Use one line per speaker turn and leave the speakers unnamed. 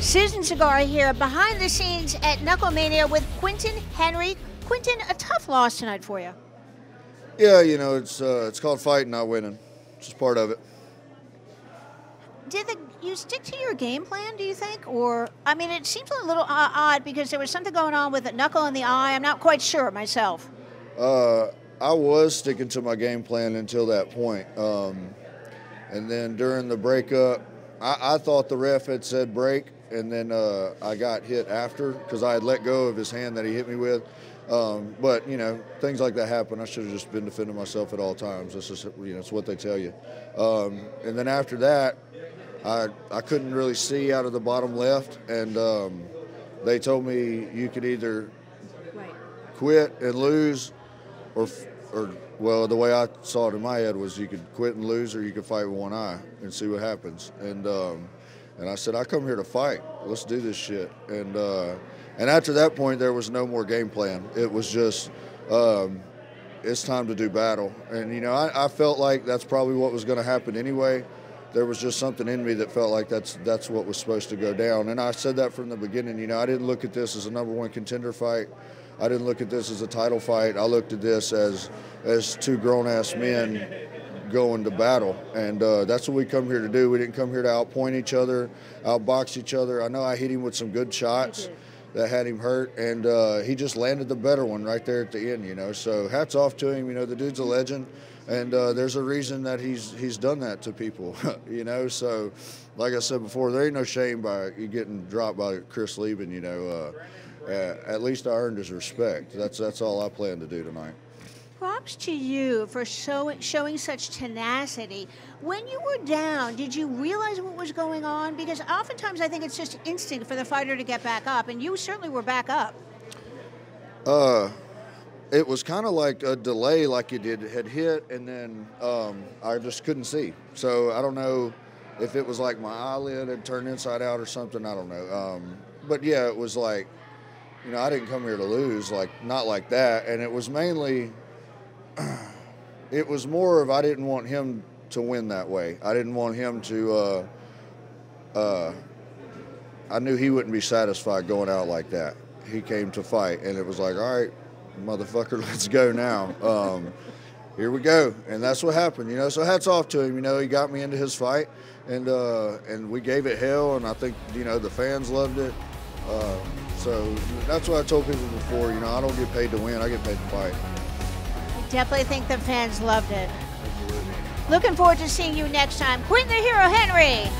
Susan Cingari here, behind the scenes at KnuckleMania with Quentin Henry. Quentin, a tough loss tonight for you.
Yeah, you know, it's uh, it's called fighting, not winning. It's just part of it.
Did the, you stick to your game plan, do you think? Or, I mean, it seems a little uh, odd because there was something going on with a knuckle in the eye. I'm not quite sure myself.
Uh, I was sticking to my game plan until that point. Um, and then during the breakup, I, I, thought the ref had said break, and then uh, I got hit after because I had let go of his hand that he hit me with. Um, but you know, things like that happen. I should have just been defending myself at all times. This is you know, it's what they tell you. Um, and then after that, I I couldn't really see out of the bottom left, and um, they told me you could either quit and lose, or or well, the way I saw it in my head was you could quit and lose, or you could fight with one eye and see what happens. And um, and I said, I come here to fight. Let's do this shit. And uh, and after that point, there was no more game plan. It was just. Um, it's time to do battle. And, you know, I, I felt like that's probably what was going to happen anyway there was just something in me that felt like that's that's what was supposed to go down. And I said that from the beginning. You know, I didn't look at this as a number one contender fight. I didn't look at this as a title fight. I looked at this as as two grown ass men going to battle, and uh, that's what we come here to do. We didn't come here to outpoint each other, outbox each other. I know I hit him with some good shots that had him hurt, and uh, he just landed the better one right there at the end. You know, so hats off to him. You know, the dude's a legend and uh, there's a reason that he's he's done that to people, you know. So, like I said before, there ain't no shame by you getting dropped by Chris Leben. You know, uh, uh, at least I earned his respect. That's that's all I plan to do tonight.
Props to you for show, showing such tenacity. When you were down, did you realize what was going on? Because oftentimes I think it's just instinct for the fighter to get back up, and you certainly were back up.
Uh it was kind of like a delay, like it did had hit, and then um, I just couldn't see. So I don't know if it was like my eyelid had turned inside out or something. I don't know. Um, but yeah, it was like, you know, I didn't come here to lose, like not like that. And it was mainly, it was more of I didn't want him to win that way. I didn't want him to. Uh, uh, I knew he wouldn't be satisfied going out like that. He came to fight, and it was like, all right, motherfucker, let's go now. Um, here we go, and that's what happened, you know. So hats off to him, you know. He got me into his fight, and uh, and we gave it hell, and I think you know the fans loved it. Uh, so that's what I told people before, you know. I don't get paid to win; I get paid to fight.
Definitely think the fans loved it. Looking forward to seeing you next time, Quentin the Hero Henry.